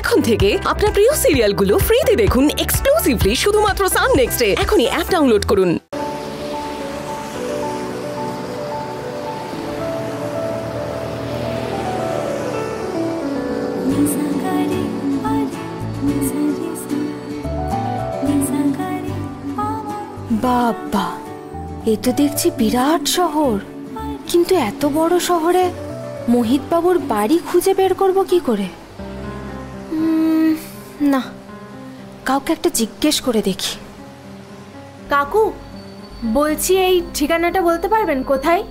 এখন থেকে আপনার প্রিয় সিরিয়ালগুলো ফ্রিতে দেখুন এক্সক্লুসিভলি শুধুমাত্র সান নেক্সটে এখনই অ্যাপ ডাউনলোড করুন। বাবা এ তো দেখছি বিরাট শহর। কিন্তু এত বড় শহরে মোহিত বাবুর বাড়ি খুঁজে বের করব কি করে? না কাউকে একটা জিজ্ঞেস করে দেখি। কাকু বলছি এই ঠিকানাটা বলতে পারবেন কোথায়?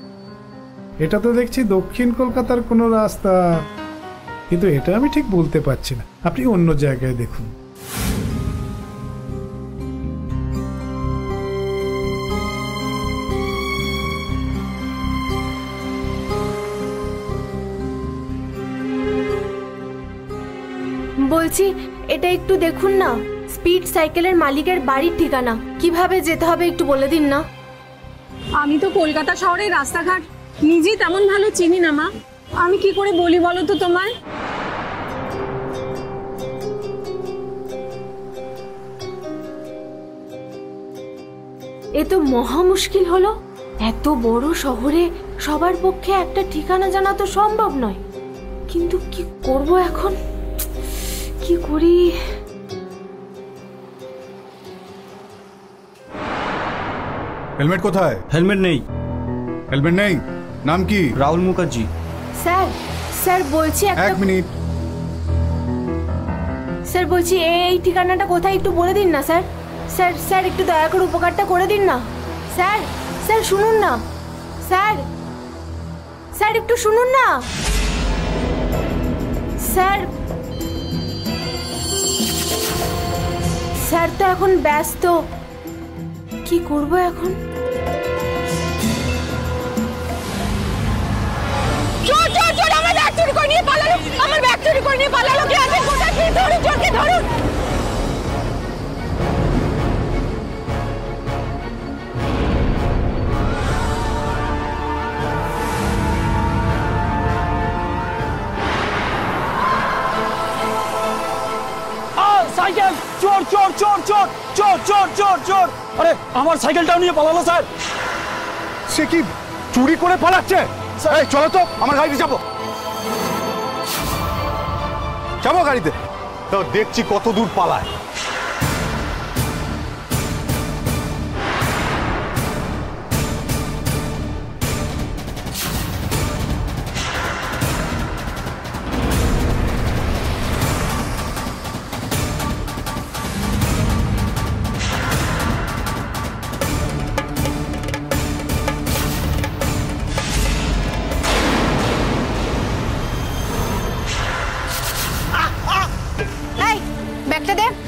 এটা তো দেখছি দক্ষিণ কলকাতার কোনো রাস্তা। কিন্তু এটা আমি ঠিক বলতে পারছি না। আপনি অন্য জায়গায় দেখুন। বলছি এটা একটু দেখুন না। স্পিড সাইকেলের মালিকের বাড়ির ঠিকানা। কীভাবে যেতে হবে একটু বলে দিন না। আমি তো কলকাতা শহরের রাস্তাঘাট। নিজেই তেমন ভালো চিনি না মা। আমি কি করে বলি বলো তো তোমায়? এ তো মহা মুশকিল হলো। এত বড় শহরে সবার পক্ষে একটা ঠিকানা জানা তো সম্ভব নয়। কিন্তু কি করব এখন? কি করি? হেলমেট কোথায়? হেলমেট নেই। হেলমেট নেই? নাম কি? রাহুল মুখার্জি। স্যার স্যার বলছি একটা এক মিনিট। স্যার বলছি এই ঠিকানাটা কোথায় একটু বলে দিন না স্যার। স্যার স্যার একটু দয়া করে উপকারটা করে দিন না। স্যার স্যার শুনুন না। স্যার স্যার একটু শুনুন না। স্যার স্যার তো এখন ব্যস্ত। কি করব এখন? চোর চোর চোর, আমার ব্যাগ চুরি করে নিয়ে পালালো। আমার ব্যাগ চুরি করে নিয়ে পালালো। কে আছে কোথায় কি ধরুন সাইকেল! চোর চোর চোর চোর চোর চোর চোর চোর! আরে আমার সাইকেলটাও নিয়ে পালালো স্যার! সে কি চুরি করে পালাচ্ছে? এই চলো তো আমার গাড়িতে যাব। যাব গাড়িতে? তো দেখছি কত দূর পালায়।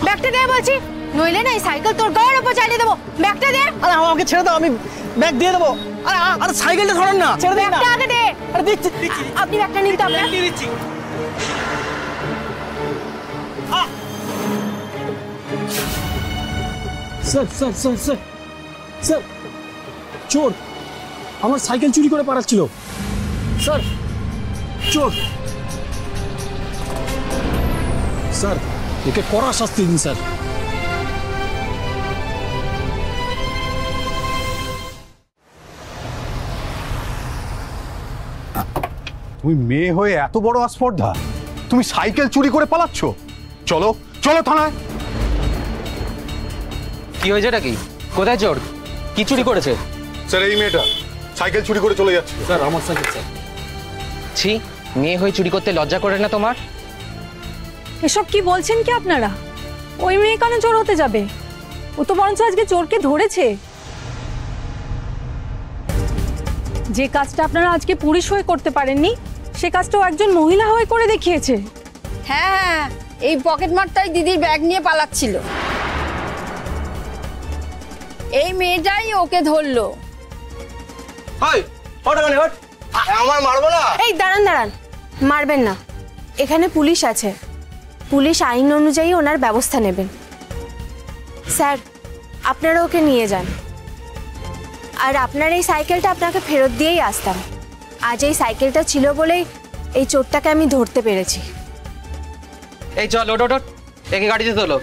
ব্যাগটা দে বলছি। নইলে না এই সাইকেল তোর গায়ের উপর চালিয়ে দেবো। ব্যাগটা দে। আরে আমাকে ছেড়ে দাও আমি ব্যাগ দিয়ে দেবো। আরে আরে সাইকেলটা ধরেন না। ছেড়ে দিন না। ব্যাগটা আগে দে। আরে দিচ্ছি দিচ্ছি। আপনি ব্যাগটা নিন তো আপনার। দিয়ে দিচ্ছি। Sir sir sir sir sir চোর। আমার সাইকেল চুরি করে পাঠাচ্ছিল। স্যার চোর। স্যার একে কড়া শাস্তি দিন স্যার। তুমি মেয়ে হয়ে এত বড় আস্পর্ধা। তুমি সাইকেল চুরি করে পালাচ্ছ। চলো চলো থানায়। কি হয়েছে এটা কি? কোথায় চোর? কি চুরি করেছে? স্যার এই মেয়েটা সাইকেল চুরি করে চলে যাচ্ছে। স্যার আমার সাইকেল স্যার। ছি মেয়ে হয়ে চুরি করতে লজ্জা করে না তোমার? এসব কি বলছেন কি আপনারা? ওই মেয়ে কেন চোর হতে যাবে? ও তো বরঞ্চ আজকে চোরকে ধরেছে। যে কাজটা আপনারা আজকে পুলিশ হয়ে করতে পারেননি সে কাজটা ও একজন মহিলা হয়ে করে দেখিয়েছে। হ্যাঁ হ্যাঁ এই পকেট মারটাই দিদির ব্যাগ নিয়ে পালাচ্ছিল। এই মেয়েটাই ওকে ধরলো। আমার মারবো না? এই দাঁড়ান দাঁড়ান মারবেন না। এখানে পুলিশ আছে। পুলিশ আইন অনুযায়ী ওনার ব্যবস্থা নেবেন। স্যার আপনারা ওকে নিয়ে যান। আর আপনার এই সাইকেলটা আপনাকে ফেরত দিয়েই আসতাম। আজ এই সাইকেলটা ছিল বলেই এই চোরটাকে আমি ধরতে পেরেছি। এই চল ওট ওট। একে গাড়িতে তোলো।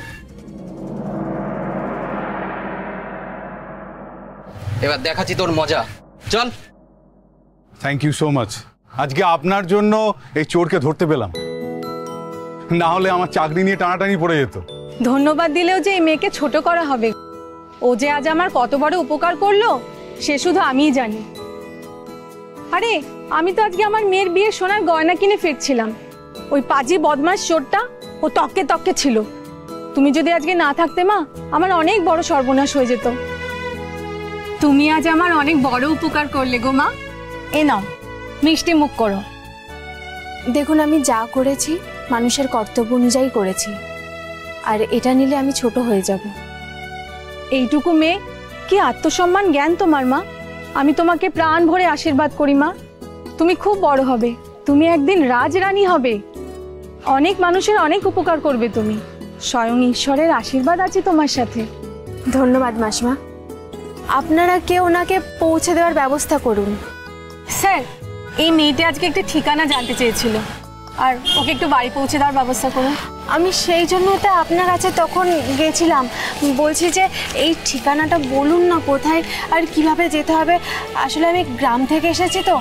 এবার দেখাচ্ছি তোর মজা। চল। থ্যাংক ইউ সো মাচ আজকে আপনার জন্য এই চোরকে ধরতে পেলাম। না হলে আমার চাকরি নিয়ে টানাটানি পড়ে যেত। ধন্যবাদ দিলেও যে এই মেয়েকে ছোট করা হবে। ও যে আজ আমার কত বড় উপকার করল সে শুধু আমিই জানি। আরে আমি তো আজকে আমার মেয়ের বিয়ে সোনার গয়না কিনে ফিরছিলাম। ওই পাজি বদমাস চোরটা ও তককে তককে ছিল। তুমি যদি আজকে না থাকতে মা আমার অনেক বড় সর্বনাশ হয়ে যেত। তুমি আজ আমার অনেক বড় উপকার করলে গো মা। এ নাও মিষ্টি মুখ করো। দেখুন আমি যা করেছি মানুষের কর্তব্য অনুযায়ী করেছি। আর এটা নিলে আমি ছোট হয়ে যাব। এইটুকু মেয়ে? কি আত্মসম্মান জ্ঞান তোমার মা? আমি তোমাকে প্রাণ ভরে আশীর্বাদ করি মা। তুমি খুব বড় হবে। তুমি একদিন রাজরানী হবে। অনেক মানুষের অনেক উপকার করবে তুমি। স্বয়ং ঈশ্বরের আশীর্বাদ আছে তোমার সাথে। ধন্যবাদ মাসমা। আপনারা কেউ ওনাকে পৌঁছে দেওয়ার ব্যবস্থা করুন। স্যার এই মেয়েটি আজকে একটা ঠিকানা জানতে চেয়েছিল। আর ওকে একটু বাড়ি পৌঁছে দেওয়ার ব্যবস্থা করুন। আমি সেই জন্য তো আপনার কাছে তখন গেছিলাম। বলছি যে এই ঠিকানাটা বলুন না কোথায় আর কীভাবে যেতে হবে। আসলে আমি গ্রাম থেকে এসেছি তো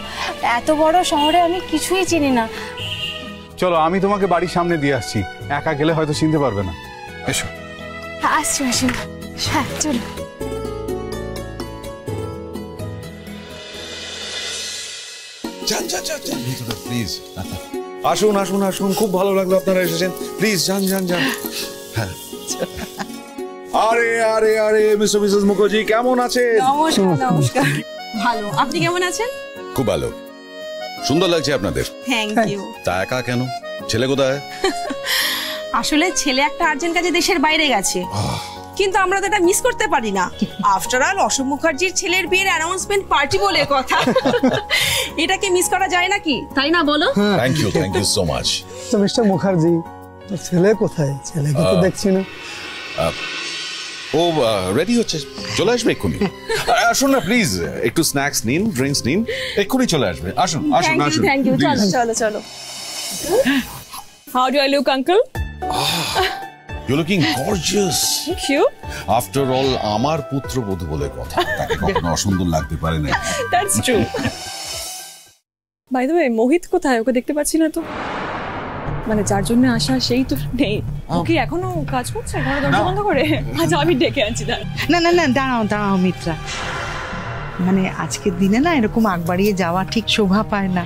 এত বড় শহরে আমি কিছুই চিনি না। চলো আমি তোমাকে বাড়ির সামনে দিয়ে আসছি। একা গেলে হয়তো চিনতে পারবে না। এসো। আসছি মাসিমা হ্যাঁ চলো। যান যান যান প্লিজ আসুন আসুন আসুন খুব ভালো লাগল আপনারা এসেছেন। প্লিজ যান যান যান। হ্যাঁ। আরে আরে আরে মিস্টার মিসেস মুখার্জি কেমন আছেন? নমস্কার নমস্কার। ভালো। আপনি কেমন আছেন? খুব ভালো। সুন্দর লাগছে আপনাদের। থ্যাংক ইউ তা একা কেন? ছেলে কোথায়? আসলে ছেলে একটা আর্জেন্ট কাজে দেশের বাইরে গেছে। কিন্তু আমরা তো এটা মিস করতে পারি না। আফটার অল অশোক মুখার্জির ছেলের বিয়ের অ্যানাউন্সমেন্ট পার্টি বলে কথা। এটাকে মিস করা যায় নাকি? তাই না বলো? Thank you thank you so much তো মিস্টার মুখার্জি ছেলে কোথায়? ছেলেকে তো দেখছি না। ও রেডি হচ্ছে? চলে আসবে এক্ষুনি? আসুন না প্লিজ একটু স্ন্যাক্স নিন ড্রিঙ্কস নিন এক্ষুনি চলে আসবে। আসুন আসুন আসুন। থ্যাংক ইউ চলো চলো চলো। How do I look uncle You're looking gorgeous. Thank you after all আমার পুত্রবধূ বলে কথা। তাকে কখনো অসুন্দর লাগতে পারে না। That's true by the way Mohit কোথায়? ওকে দেখতে পাচ্ছি না তো। মানে যার জন্য আসা সেই তো নেই। ও। কি এখনও কাজ করছে? ঘরে দরজা বন্ধ করে? আচ্ছা আমি ডেকে আনছি দাঁড়া না না না দাঁড়াও দাঁড়াও মিত্রা। মানে আজকের দিনে না এরকম আগ বাড়িয়ে যাওয়া ঠিক শোভা পায় না।